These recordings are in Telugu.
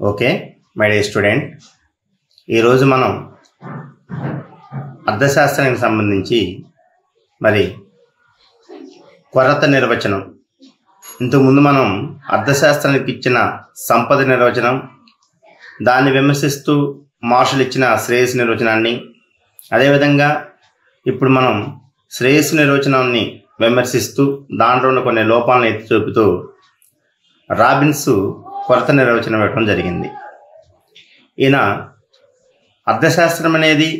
ఓకే మై డే స్టూడెంట్ ఈరోజు మనం అర్థశాస్త్రానికి సంబంధించి మరి కొరత నిర్వచనం. ఇంతకుముందు మనం అర్థశాస్త్రానికి ఇచ్చిన సంపద నిర్వచనం దాన్ని విమర్శిస్తూ మార్షల్ ఇచ్చిన శ్రేయస్సు నిర్వచనాన్ని అదేవిధంగా ఇప్పుడు మనం శ్రేయస్సు నిర్వచనాన్ని విమర్శిస్తూ దాంట్లో ఉన్న కొన్ని లోపాలను ఎత్తి చూపుతూ రాబిన్స్ కొరత నిర్వచనం ఇవ్వడం జరిగింది. ఈయన అర్థశాస్త్రం అనేది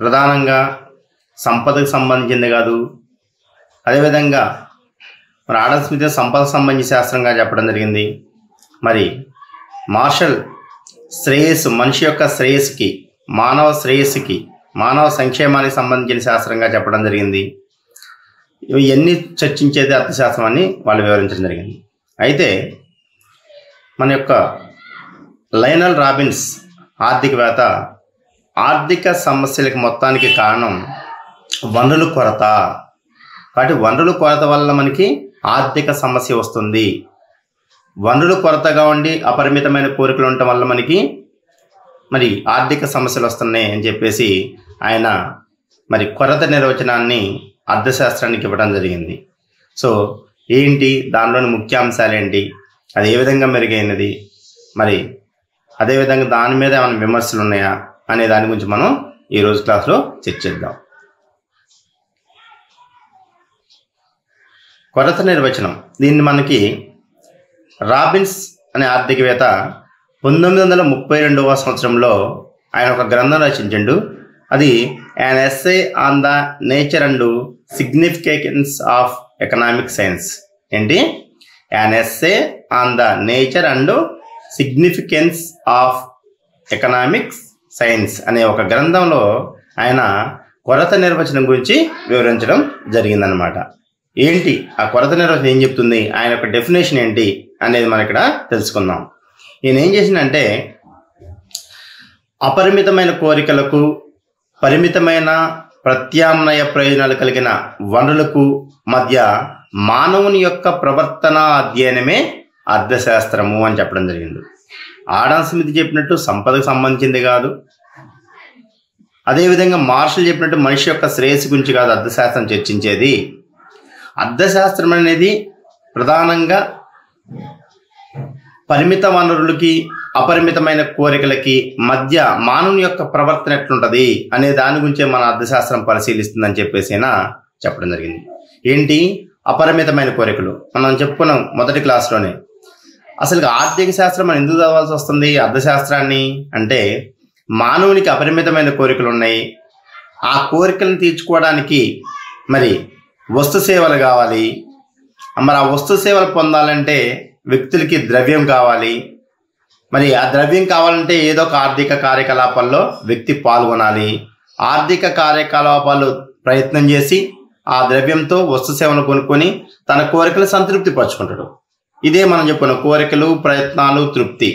ప్రధానంగా సంపదకు సంబంధించింది కాదు. అదేవిధంగా మరి ఆడమ్ స్మిత్ సంపద సంబంధించిన శాస్త్రంగా చెప్పడం జరిగింది. మరి మార్షల్ శ్రేయస్సు మనిషి యొక్క శ్రేయస్సుకి మానవ శ్రేయస్సుకి మానవ సంక్షేమానికి సంబంధించిన శాస్త్రంగా చెప్పడం జరిగింది. ఇవన్నీ చర్చించేది అర్థశాస్త్రం అని వాళ్ళు వివరించడం జరిగింది. అయితే మన యొక్క లైనల్ రాబిన్స్ ఆర్థికవేత్త ఆర్థిక సమస్యలకు మొత్తానికి కారణం వనరుల కొరత. కాబట్టి వనరుల కొరత వల్ల మనకి ఆర్థిక సమస్య వస్తుంది. వనరుల కొరతగా ఉండి అపరిమితమైన కోరికలు ఉండటం వల్ల మనకి మరి ఆర్థిక సమస్యలు వస్తున్నాయి అని చెప్పేసి ఆయన మరి కొరత నిర్వచనాన్ని అర్థశాస్త్రానికి ఇవ్వడం జరిగింది. సో ఏంటి? దానిలోని ముఖ్యాంశాలు ఏంటి? అది ఏ విధంగా మెరుగైనది? మరి అదేవిధంగా దాని మీద ఏమైనా విమర్శలు ఉన్నాయా అనే దాని గురించి మనం ఈ రోజు క్లాస్లో చర్చిద్దాం కొరత నిర్వచనం. దీన్ని మనకి రాబిన్స్ అనే ఆర్థికవేత్త పంతొమ్మిది వందల ముప్పై రెండవ సంవత్సరంలో ఆయన ఒక గ్రంథం రచించండు. అది an essay on the nature and significance of economic science ఏంటి? An essay on the nature and significance of economics science అనే ఒక గ్రంథంలో ఆయన కొరత నిర్వచనం గురించి వివరించడం జరిగిందనమాట ఏంటి? ఆ కొరత నిర్వచనం ఏం చెప్తుంది? ఆయన యొక్క డెఫినేషన్ ఏంటి? అనేది మనం ఇక్కడ తెలుసుకుందాం. ఈయన ఏం చేసిందంటే అపరిమితమైన కోరికలకు పరిమితమైన ప్రత్యామ్నాయ ప్రయోజనాలు కలిగిన వనరులకు మధ్య మానవుని యొక్క ప్రవర్తన అధ్యయనమే అర్థశాస్త్రము అని చెప్పడం జరిగింది. ఆడాన్ స్మిత్ చెప్పినట్టు సంపదకు సంబంధించింది కాదు. అదేవిధంగా మార్షల్ చెప్పినట్టు మనిషి యొక్క శ్రేయస్సు గురించి కాదు అర్థశాస్త్రం చర్చించేది. అర్థశాస్త్రం అనేది ప్రధానంగా పరిమిత వనరులకి అపరిమితమైన కోరికలకి మధ్య మానవుని యొక్క ప్రవర్తన ఎట్లుంటుంది అనే దాని గురించే మన అర్థశాస్త్రం పరిశీలిస్తుందని చెప్పేసి అయినా చెప్పడం జరిగింది. ఏంటి? అపరిమితమైన కోరికలు. మనం చెప్పుకున్నాం మొదటి క్లాస్లోనే. అసలు ఆర్థిక శాస్త్రం మనం ఎందుకు చదవాల్సి వస్తుంది? అర్థశాస్త్రాన్ని అంటే మానవునికి అపరిమితమైన కోరికలు ఉన్నాయి. ఆ కోరికలను తీర్చుకోవడానికి మరి వస్తు సేవలు కావాలి. మరి ఆ వస్తు సేవలు పొందాలంటే వ్యక్తులకి ద్రవ్యం కావాలి. మరి ఆ ద్రవ్యం కావాలంటే ఏదో ఒక ఆర్థిక కార్యకలాపాల్లో వ్యక్తి పాల్గొనాలి. ఆర్థిక కార్యకలాపాలు ప్రయత్నం చేసి ఆ ద్రవ్యంతో వస్తు సేవలు కొనుక్కొని తన కోరికలు సంతృప్తి పరుచుకుంటాడు. ఇదే మనం చెప్పుకున్న కోరికలు ప్రయత్నాలు తృప్తి.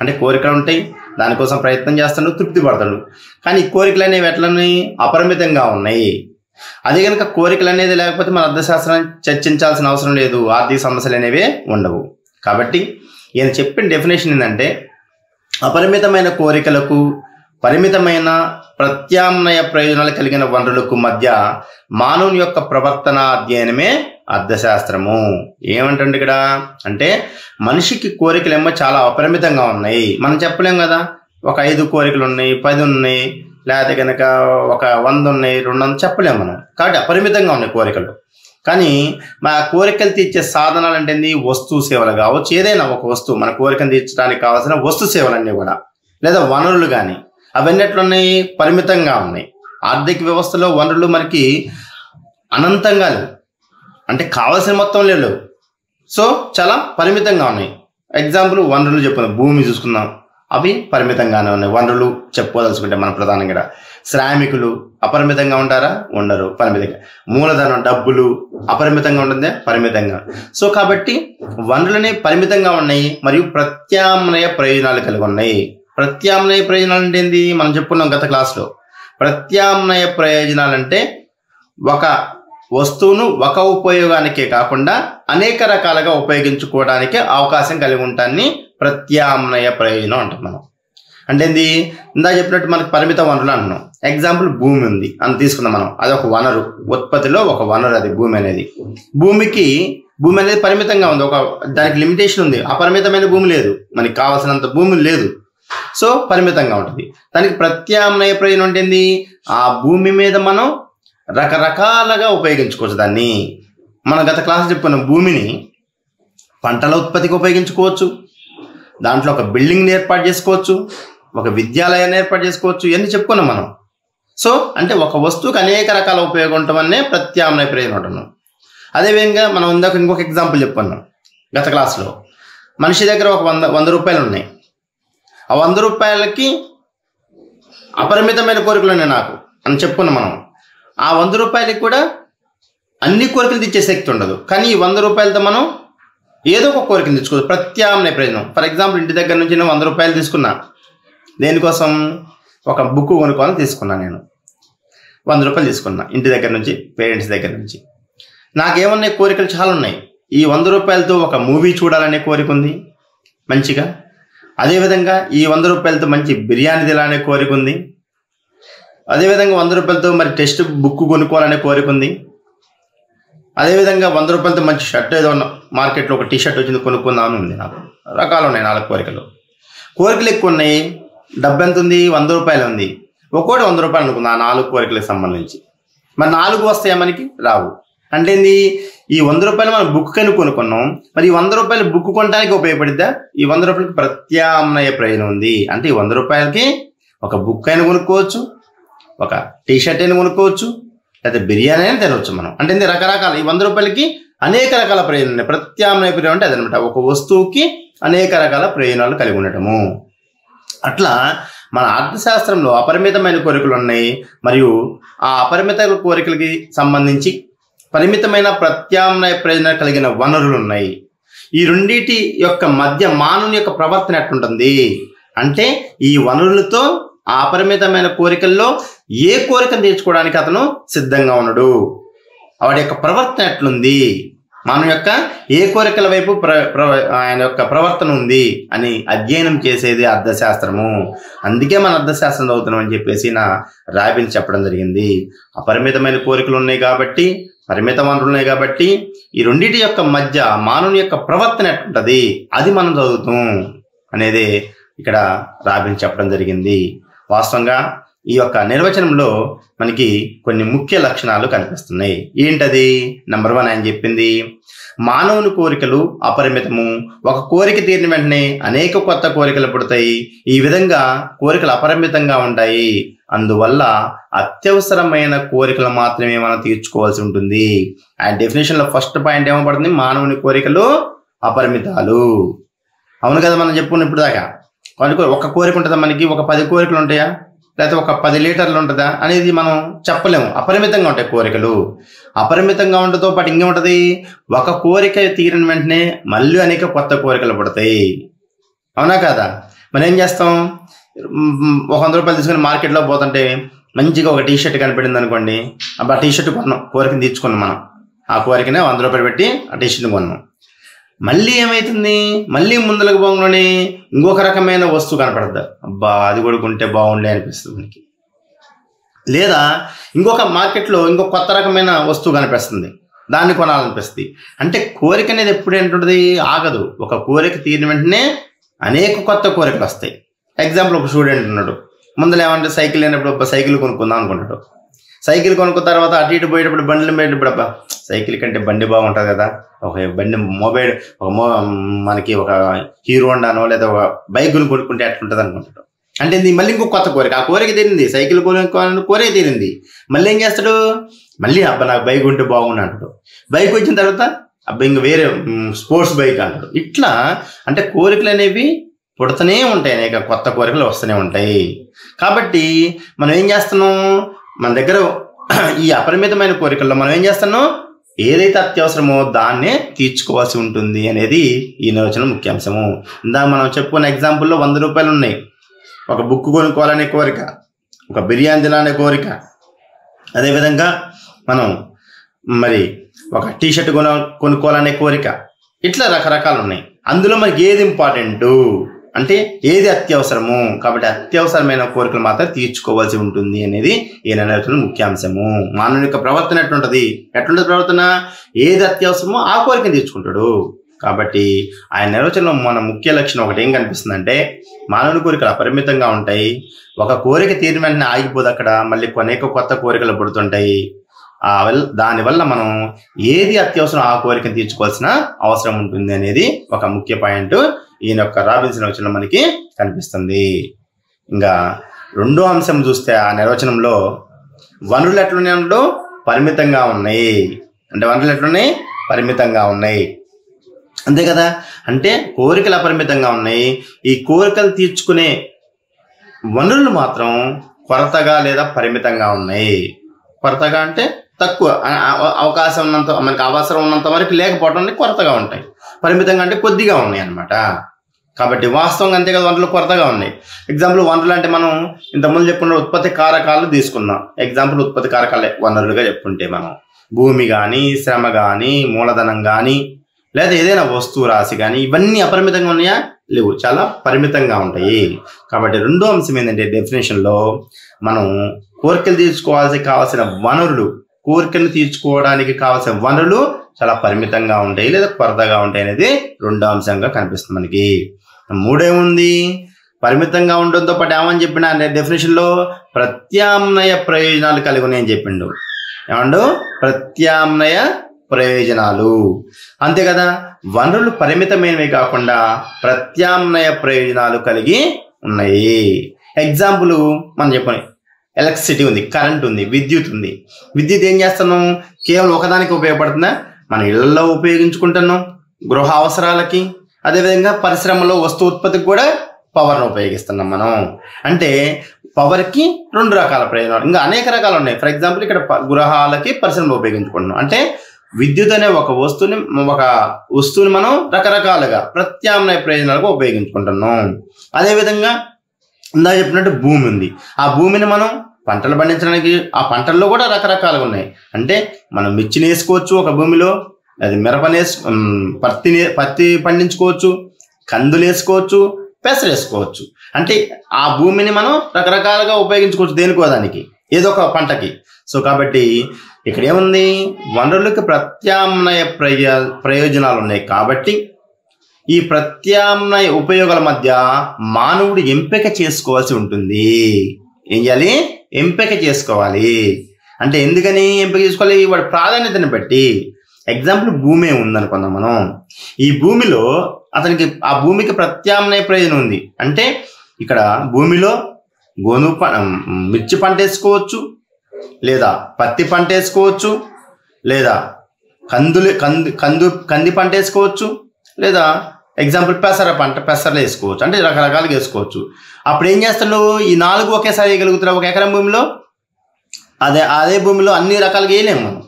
అంటే కోరికలు ఉంటాయి దానికోసం ప్రయత్నం చేస్తాడు తృప్తి పడతాడు. కానీ ఈ కోరికలు అనేవి ఎట్లని అపరిమితంగా ఉన్నాయి. అదే కనుక కోరికలు అనేది లేకపోతే మన అర్థశాస్త్రం చర్చించాల్సిన అవసరం లేదు ఆర్థిక సమస్యలు అనేవి ఉండవు. కాబట్టి ఈయన చెప్పిన డెఫినేషన్ ఏంటంటే అపరిమితమైన కోరికలకు పరిమితమైన ప్రత్యామ్నాయ ప్రయోజనాలు కలిగిన వనరులకు మధ్య మానవుని యొక్క ప్రవర్తన అధ్యయనమే అర్థశాస్త్రము. ఏమంటండి ఇక్కడ? అంటే మనిషికి కోరికలేమో చాలా అపరిమితంగా ఉన్నాయి. మనం చెప్పలేం కదా? ఒక ఐదు కోరికలు ఉన్నాయి పది ఉన్నాయి లేకపోతే కనుక ఒక వంద ఉన్నాయి రెండు వందలు చెప్పలేము మనం. కాబట్టి అపరిమితంగా ఉన్నాయి కోరికలు. కానీ మా కోరికలు తీర్చే సాధనాలు అంటే ఏంది? వస్తు సేవలు కావచ్చు. ఏదైనా ఒక వస్తువు మన కోరికను తీర్చడానికి కావాల్సిన వస్తు సేవలన్నీ కూడా. లేదా వనరులు కానీ. అవన్నీ ఎట్లున్నాయి? పరిమితంగా ఉన్నాయి. ఆర్థిక వ్యవస్థలో వనరులు మనకి అనంతంగా లేవు. అంటే కావాల్సిన మొత్తం లేవు. సో చాలా పరిమితంగా ఉన్నాయి. ఎగ్జాంపుల్ వనరులు చెప్పుకుందాం. భూమి చూసుకుందాం. అవి పరిమితంగానే ఉన్నాయి. వనరులు చెప్పుకోదలుచుకుంటే మన ప్రధానంగా శ్రామికులు అపరిమితంగా ఉంటారా? ఉండరు. పరిమితంగా. మూలధనం డబ్బులు అపరిమితంగా ఉంటుంది? పరిమితంగా. సో కాబట్టి వనరులనే పరిమితంగా ఉన్నాయి. మరియు ప్రత్యామ్నాయ ప్రయోజనాలు కలిగి ఉన్నాయి. ప్రత్యామ్నాయ ప్రయోజనాలు అంటే ఏంది? మనం చెప్పుకున్నాం గత క్లాస్లో. ప్రత్యామ్నాయ ప్రయోజనాలు అంటే ఒక వస్తువును ఒక ఉపయోగానికే కాకుండా అనేక రకాలుగా ఉపయోగించుకోవడానికి అవకాశం కలిగి ఉంటాన్ని ప్రత్యామ్నాయ ప్రయోజనం అంటాం మనం. అంటే ఏంది? ఇందా చెప్పినట్టు మనకి పరిమిత వనరులు అంటున్నాం. ఎగ్జాంపుల్ భూమి ఉంది. అని తీసుకున్నాం మనం. అది ఒక వనరు. ఉత్పత్తిలో ఒక వనరు అది భూమి అనేది. భూమికి భూమి అనేది పరిమితంగా ఉంది. ఒక దానికి లిమిటేషన్ ఉంది. అపరిమితమైన భూమి లేదు. మనకి కావాల్సినంత భూమి లేదు. సో పరిమితంగా ఉంటుంది. దానికి ప్రత్యామ్నాయ ప్రయోజనం ఉంటుంది ఆ భూమి మీద మనం రకరకాలుగా ఉపయోగించుకోవచ్చు దాన్ని. మనం గత క్లాస్ చెప్పుకున్న భూమిని పంటల ఉత్పత్తికి ఉపయోగించుకోవచ్చు. దాంట్లో ఒక బిల్డింగ్ని ఏర్పాటు చేసుకోవచ్చు. ఒక విద్యాలయాన్ని ఏర్పాటు చేసుకోవచ్చు. ఇవన్నీ చెప్పుకున్నాం మనం. సో అంటే ఒక వస్తువుకి అనేక రకాల ఉపయోగం ఉండటమనే ప్రత్యామ్నాయ ప్రయోజనం ఉంటున్నాం అదేవిధంగా మనం ఇందాక ఇంకొక ఎగ్జాంపుల్ చెప్పుకున్నాం గత క్లాస్లో మనిషి దగ్గర ఒక వంద వంద రూపాయలు ఉన్నాయి. ఆ వంద రూపాయలకి అపరిమితమైన కోరికలు ఉన్నాయి నాకు. అని చెప్పుకున్నాం మనం. ఆ వంద రూపాయలకి కూడా అన్ని కోరికలు తెచ్చే శక్తి ఉండదు. కానీ ఈ వంద రూపాయలతో మనం ఏదో ఒక కోరికలు తెచ్చుకోవచ్చు. ప్రత్యామ్నాయ ప్రయోజనం. ఫర్ ఎగ్జాంపుల్ ఇంటి దగ్గర నుంచి నేను వంద రూపాయలు తీసుకున్నా. దేనికోసం? ఒక బుక్ కొనుక్కోవాలని తీసుకున్నాను నేను. వంద రూపాయలు తీసుకున్నా. ఇంటి దగ్గర నుంచి పేరెంట్స్ దగ్గర నుంచి. నాకేమున్నాయి? కోరికలు చాలా ఉన్నాయి. ఈ వంద రూపాయలతో ఒక మూవీ చూడాలనే కోరిక ఉంది. మంచిగా? అదేవిధంగా ఈ వంద రూపాయలతో మంచి బిర్యానీ తినాలనే కోరిక ఉంది. అదేవిధంగా వంద రూపాయలతో మరి టెస్ట్ బుక్ కొనుక్కోవాలనే కోరిక ఉంది. అదేవిధంగా వంద రూపాయలతో మంచి షర్ట్ ఏదో మార్కెట్లో ఒక టీ షర్ట్ వచ్చింది కొనుక్కుందామని ఉంది నాకు. రకాలు ఉన్నాయి నాలుగు కోరికలు. కోరికలు ఎక్కువ ఉన్నాయి. డబ్బు ఎంత ఉంది? వంద రూపాయలు ఉంది. ఒక్కోటి వంద రూపాయలు అనుకుంది ఆ నాలుగు కోరికలకు సంబంధించి. మరి నాలుగు వస్తాయా మనకి? రావు. అంటే ఏంది? ఈ వంద రూపాయలు మనం బుక్ కను కొనుక్కున్నాం. మరి ఈ వంద రూపాయలు బుక్ కొనడానికి ఉపయోగపడిద్దా? ఈ వంద రూపాయలకి ప్రత్యామ్నాయ ప్రయోజనం ఉంది. అంటే ఈ వంద రూపాయలకి ఒక బుక్ అయినా కొనుక్కోవచ్చు ఒక టీ షర్ట్ అయినా కొనుక్కోవచ్చు లేదా బిర్యానీ అయినా తినవచ్చు మనం. అంటే ఇది రకరకాల ఈ వంద రూపాయలకి అనేక రకాల ప్రయోజనం ఉన్నాయి. ప్రత్యామ్నాయ ప్రయోజనం అంటే అదనమాట. ఒక వస్తువుకి అనేక రకాల ప్రయోజనాలు కలిగి ఉండటము. అట్లా మన అర్థశాస్త్రంలో అపరిమితమైన కోరికలు ఉన్నాయి. మరియు ఆ అపరిమిత కోరికలకి సంబంధించి పరిమితమైన ప్రత్యామ్నాయ ప్రయోజనాలు కలిగిన వనరులు ఉన్నాయి ఈ రెండిటి యొక్క మధ్య మానవుని యొక్క ప్రవర్తన ఎట్లుంటుంది? అంటే ఈ వనరులతో అపరిమితమైన కోరికల్లో ఏ కోరికను తీర్చుకోవడానికి అతను సిద్ధంగా ఉన్నాడు? వాడి యొక్క ప్రవర్తన ఎట్లుంది? మన యొక్క ఏ కోరికల వైపు ప్ర ఆయన యొక్క ప్రవర్తన ఉంది అని అధ్యయనం చేసేది అర్థశాస్త్రము. అందుకే మన అర్థశాస్త్రం చదువుతున్నాం అని చెప్పేసి నా రాబిన్ చెప్పడం జరిగింది. అపరిమితమైన కోరికలు ఉన్నాయి కాబట్టి పరిమిత వనరులు ఉన్నాయి కాబట్టి ఈ రెండింటి యొక్క మధ్య మానవుని యొక్క ప్రవర్తన ఎట్లుంటది? అది మనం చదువుతాం అనేది ఇక్కడ రాబిన్ చెప్పడం జరిగింది. వాస్తవంగా ఈ యొక్క నిర్వచనంలో మనకి కొన్ని ముఖ్య లక్షణాలు కనిపిస్తున్నాయి. ఏంటది? నెంబర్ వన్ ఆయన చెప్పింది మానవుని కోరికలు అపరిమితము. ఒక కోరిక తీరిన వెంటనే అనేక కొత్త కోరికలు పుడతాయి. ఈ విధంగా కోరికలు అపరిమితంగా ఉంటాయి. అందువల్ల అత్యవసరమైన కోరికలు మాత్రమే మనం తీర్చుకోవాల్సి ఉంటుంది. ఆయన డెఫినేషన్లో ఫస్ట్ పాయింట్ ఏమపడుతుంది మానవుని కోరికలు అపరిమితాలు. అవును కదా మనం చెప్పుకున్న ఇప్పుడు దాకా. కొన్ని ఒక కోరిక ఉంటుందా మనకి? ఒక పది కోరికలు ఉంటాయా? లేకపోతే ఒక పది లీటర్లు ఉంటుందా? అనేది మనం చెప్పలేము. అపరిమితంగా ఉంటాయి కోరికలు. అపరిమితంగా ఉండటంతో పాటు ఇంకేముంటుంది? ఒక కోరిక తీరిన వెంటనే మళ్ళీ అనేక కొత్త కోరికలు పడతాయి. అవునా కదా? మనం ఏం చేస్తాం? ఒక వంద రూపాయలు తీసుకుని మార్కెట్లో పోతుంటే మంచిగా ఒక టీ షర్ట్ కనిపెడింది అనుకోండి. అప్పుడు ఆ టీ షర్ట్ కొన్నాం కోరికని తీర్చుకున్నాం మనం. ఆ కోరికనే వంద రూపాయలు పెట్టి ఆ టీ షర్ట్ని కొన్నాం. మళ్ళీ ఏమైతుంది? మళ్ళీ ముందులకు పోగానే ఇంకొక రకమైన వస్తువు కనపడద్దు. అబ్బా అది కూడా కొంటే బాగుండే అనిపిస్తుంది మనకి. లేదా ఇంకొక మార్కెట్లో ఇంకొక కొత్త రకమైన వస్తువు కనిపిస్తుంది. దాన్ని కొనాలనిపిస్తుంది. అంటే కోరిక అనేది ఎప్పుడు ఏంటుంటుంది? ఆగదు. ఒక కోరిక తీరిన వెంటనే అనేక కొత్త కోరికలు వస్తాయి. ఎగ్జాంపుల్ ఒక స్టూడెంట్ ఉన్నాడు. ముందర ఏమంటే సైకిల్ లేనప్పుడు ఒక సైకిల్ కొనుక్కుందాం అనుకుంటాడు సైకిల్ కొనుక్కున్న తర్వాత అటు ఇటు పోయేటప్పుడు బండ్లు పోయేటప్పుడు అబ్బా సైకిల్ కంటే బండి బాగుంటుంది కదా. ఒక బండి మొబైల్ ఒక మో మనకి ఒక హీరో హోండానో లేదా ఒక బైక్ కొనుక్కుంటే అట్లుంటుంది అనుకుంటాడు. అంటే ఇది మళ్ళీ ఇంకో కొత్త కోరిక. ఆ కోరిక తీరింది. సైకిల్ కొనుక్కోవాలని కోరిక తీరింది. మళ్ళీ ఏం చేస్తాడు? మళ్ళీ అబ్బా నాకు బైక్ ఉంటే బాగుండు అంటాడు. బైక్ వచ్చిన తర్వాత అబ్బా ఇంక వేరే స్పోర్ట్స్ బైక్ అంటాడు. ఇట్లా అంటే కోరికలు అనేవి పుడుతూనే ఉంటాయి అనేక కొత్త కోరికలు వస్తూనే ఉంటాయి. కాబట్టి మనం ఏం చేస్తున్నాం? మన దగ్గర ఈ అపరిమితమైన కోరికల్లో మనం ఏం చేస్తున్నాం? ఏదైతే అత్యవసరమో దాన్నే తీర్చుకోవాల్సి ఉంటుంది అనేది ఈ నిర్వచనం ముఖ్యాంశము. ఇందాక మనం చెప్పుకున్న ఎగ్జాంపుల్లో వంద రూపాయలు ఉన్నాయి. ఒక బుక్ కొనుక్కోవాలనే కోరిక ఒక బిర్యానీ తినాలనే కోరిక. అదేవిధంగా మనం మరి ఒక టీ షర్ట్ కొన కొనుక్కోవాలనే కోరిక. ఇట్లా రకరకాలు ఉన్నాయి. అందులో మనకి ఏది ఇంపార్టెంటు అంటే ఏది అత్యవసరము? కాబట్టి అత్యవసరమైన కోరికలు మాత్రం తీర్చుకోవాల్సి ఉంటుంది అనేది ఈ నిర్వచనం ముఖ్యాంశము మానవుని యొక్క ప్రవర్తన ఎట్లుంటది? ఎట్లుంటది ప్రవర్తన? ఏది అత్యవసరమో ఆ కోరికను తీర్చుకుంటాడు. కాబట్టి ఆయన నిర్వచనం మన ముఖ్య లక్షణం ఒకటి ఏం కనిపిస్తుందంటే మానవుని కోరికలు అపరిమితంగా ఉంటాయి. ఒక కోరిక తీరిన వెంటనే ఆగిపోదు అక్కడ. మళ్ళీ అనేక కొత్త కోరికలు పుడుతుంటాయి. ఆ వల్ల దానివల్ల మనం ఏది అత్యవసరం ఆ కోరికను తీర్చుకోవాల్సిన అవసరం ఉంటుంది అనేది ఒక ముఖ్య పాయింట్. ఈయన యొక్క రాబిన్సన్ నిర్వచనం మనకి కనిపిస్తుంది. ఇంకా రెండో అంశం చూస్తే ఆ నిర్వచనంలో వనరులు ఎట్లున్నాయంలో పరిమితంగా ఉన్నాయి. అంటే వనరులు ఎట్లున్నాయి? పరిమితంగా ఉన్నాయి. అంతే కదా? అంటే కోరికలు అపరిమితంగా ఉన్నాయి. ఈ కోరికలు తీర్చుకునే వనరులు మాత్రం కొరతగా లేదా పరిమితంగా ఉన్నాయి. కొరతగా అంటే తక్కువ. అవకాశం ఉన్నంత మనకి అవసరం ఉన్నంత వరకు లేకపోవడం కొరతగా ఉంటాయి. పరిమితంగా అంటే కొద్దిగా ఉన్నాయి అన్నమాట. కాబట్టి వాస్తవంగా అంతే కదా వనరులు కొరతగా ఉన్నాయి. ఎగ్జాంపుల్ వనరులు అంటే మనం ఇంతకుముందు చెప్పుకున్న ఉత్పత్తి కారకాలు తీసుకుందాం. ఎగ్జాంపుల్ ఉత్పత్తి కారకాలే వనరులుగా చెప్పుకుంటే మనం. భూమి కానీ శ్రమ కానీ మూలధనం కానీ లేదా ఏదైనా వస్తువు రాశి కానీ ఇవన్నీ అపరిమితంగా ఉన్నాయా? లేవు. చాలా పరిమితంగా ఉంటాయి. కాబట్టి రెండో అంశం ఏంటంటే డెఫినేషన్లో మనం కోరికలు తీర్చుకోవాల్సి కావాల్సిన వనరులు కోరికలు తీర్చుకోవడానికి కావాల్సిన వనరులు చాలా పరిమితంగా ఉంటాయి లేదా కొరతగా ఉంటాయి అనేది రెండో అంశంగా కనిపిస్తుంది మనకి. మూడేముంది? పరిమితంగా ఉండడంతో పాటు ఏమని చెప్పిన డెఫినేషన్లో ప్రత్యామ్నాయ ప్రయోజనాలు కలిగి ఉన్నాయని చెప్పిండు. ఏమండు? ప్రత్యామ్నాయ ప్రయోజనాలు. అంతే కదా? వనరులు పరిమితమైనవి కాకుండా ప్రత్యామ్నాయ ప్రయోజనాలు కలిగి ఉన్నాయి. ఎగ్జాంపుల్ మనం చెప్పని ఎలక్ట్రిసిటీ ఉంది కరెంట్ ఉంది విద్యుత్ ఉంది. విద్యుత్ ఏం చేస్తున్నాం? కేవలం ఒకదానికి ఉపయోగపడుతుందా? మన ఇళ్ళలో ఉపయోగించుకుంటున్నాం గృహ అవసరాలకి అదేవిధంగా పరిశ్రమలో వస్తు ఉత్పత్తికి కూడా పవర్ను ఉపయోగిస్తున్నాం మనం. అంటే పవర్కి రెండు రకాల ప్రయోజనాలు. ఇంకా అనేక రకాలు ఉన్నాయి. ఫర్ ఎగ్జాంపుల్ ఇక్కడ గృహాలకి పరిశ్రమలు ఉపయోగించుకుంటున్నాం. అంటే విద్యుత్ అనే ఒక వస్తువుని ఒక వస్తువుని మనం రకరకాలుగా ప్రత్యామ్నాయ ప్రయోజనాలకు ఉపయోగించుకుంటున్నాం. అదేవిధంగా ఇందా చెప్పినట్టు భూమి ఉంది. ఆ భూమిని మనం పంటలు పండించడానికి ఆ పంటల్లో కూడా రకరకాలుగా ఉన్నాయి. అంటే మనం మిర్చిని వేసుకోవచ్చు ఒక భూమిలో అది మిరపని వేసు పత్తిని పత్తి పండించుకోవచ్చు కందులు వేసుకోవచ్చు పెసరు వేసుకోవచ్చు. అంటే ఆ భూమిని మనం రకరకాలుగా ఉపయోగించుకోవచ్చు దేనికో దానికి ఏదో ఒక పంటకి. సో కాబట్టి ఇక్కడ ఏముంది? వనరులకు ప్రత్యామ్నాయ ప్రయో ప్రయోజనాలు ఉన్నాయి కాబట్టి ఈ ప్రత్యామ్నాయ ఉపయోగాల మధ్య మానవుడు ఎంపిక చేసుకోవాల్సి ఉంటుంది. ఏం చేయాలి? ఎంపిక చేసుకోవాలి. అంటే ఎందుకని ఎంపిక చేసుకోవాలి? వాడి ప్రాధాన్యతని బట్టి. ఎగ్జాంపుల్ భూమి ఉందనుకుందాం మనం. ఈ భూమిలో అతనికి ఆ భూమికి ప్రత్యామ్నాయ ప్రయోజనం ఉంది. అంటే ఇక్కడ భూమిలో గోధుమ ప మిర్చి పంట వేసుకోవచ్చు. లేదా పత్తి పంట వేసుకోవచ్చు. లేదా కందులు కంది కందు కంది పంట వేసుకోవచ్చు. లేదా ఎగ్జాంపుల్ పెసర పంట పెసరలు వేసుకోవచ్చు. అంటే రకరకాలుగా వేసుకోవచ్చు. అప్పుడు ఏం చేస్తున్నావు ఈ నాలుగు ఒకేసారి వేయగలుగుతున్నావు ఒక ఎకరం భూమిలో? అదే అదే భూమిలో అన్ని రకాలుగా వేయలేము మనం.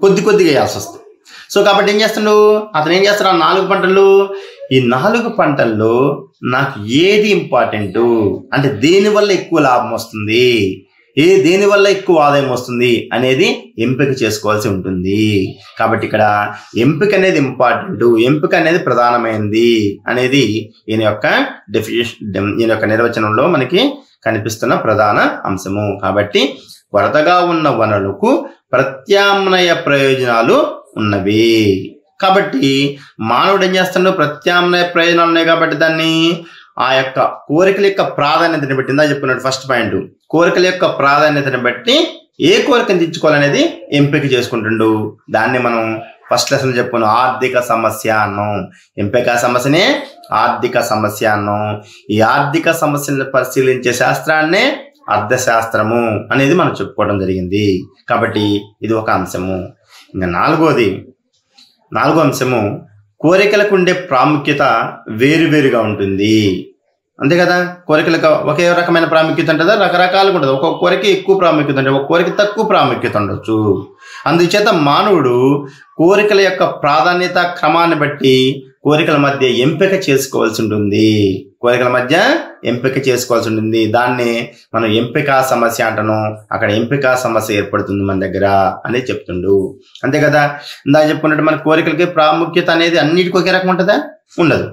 కొద్ది కొద్దిగా వేయాల్సి వస్తుంది. సో కాబట్టి ఏం చేస్తున్నాడు అతను ఏం చేస్తాడు? ఆ నాలుగు పంటలు ఈ నాలుగు పంటల్లో నాకు ఏది ఇంపార్టెంట్ అంటే దేనివల్ల ఎక్కువ లాభం వస్తుంది? ఏ దేని వల్ల ఎక్కువ ఆదాయం వస్తుంది అనేది ఎంపిక చేసుకోవాల్సి ఉంటుంది. కాబట్టి ఇక్కడ ఎంపిక అనేది ఇంపార్టెంట్ ఎంపిక అనేది ప్రధానమైనది అనేది ఈయన యొక్క డెఫినేషన్ ఈయన యొక్క నిర్వచనంలో మనకి కనిపిస్తున్న ప్రధాన అంశము. కాబట్టి కొరతగా ఉన్న వనరులకు ప్రత్యామ్నాయ ప్రయోజనాలు ఉన్నవి. కాబట్టి మానవుడు ఏం చేస్తాడు? ప్రత్యామ్నాయ ప్రయోజనాలు ఉన్నాయి కాబట్టి దాన్ని ఆ యొక్క కోరికల యొక్క ప్రాధాన్యతను బట్టి ఇందా చెప్పుకున్నాడు ఫస్ట్ పాయింట్ కోరికల యొక్క ప్రాధాన్యతను బట్టి ఏ కోరికను తెచ్చుకోవాలనేది ఎంపిక చేసుకుంటుండు. దాన్ని మనం ఫస్ట్ లెసన్ చెప్పుకున్నాం ఆర్థిక సమస్య అన్నాం. ఎంపిక సమస్యనే ఆర్థిక సమస్య అన్నాం. ఈ ఆర్థిక సమస్యలను పరిశీలించే శాస్త్రాన్నే అర్థశాస్త్రము అనేది మనం చెప్పుకోవడం జరిగింది. కాబట్టి ఇది ఒక అంశము. ఇంకా నాలుగోది నాలుగో అంశము కోరికలకు ఉండే ప్రాముఖ్యత వేరువేరుగా ఉంటుంది. అంతే కదా? కోరికలకు ఒకే రకమైన ప్రాముఖ్యత ఉంటుందా? రకరకాలుగా ఉంటుంది? ఒక్కొక్క కోరిక ఎక్కువ ప్రాముఖ్యత ఉంటుంది ఒక కోరిక తక్కువ ప్రాముఖ్యత ఉండొచ్చు. అందుచేత మానవుడు కోరికల యొక్క ప్రాధాన్యత క్రమాన్ని బట్టి కోరికల మధ్య ఎంపిక చేసుకోవాల్సి ఉంటుంది. కోరికల మధ్య ఎంపిక చేసుకోవాల్సి ఉంటుంది. దాన్ని మనం ఎంపిక సమస్య అంటను. అక్కడ ఎంపిక సమస్య ఏర్పడుతుంది మన దగ్గర అనేది చెప్తుండు. అంతే కదా? ఇందా చెప్పుకున్నట్టు మన కోరికలకి ప్రాముఖ్యత అనేది అన్నిటికీ ఒకే రకం ఉంటుందా? ఉండదు.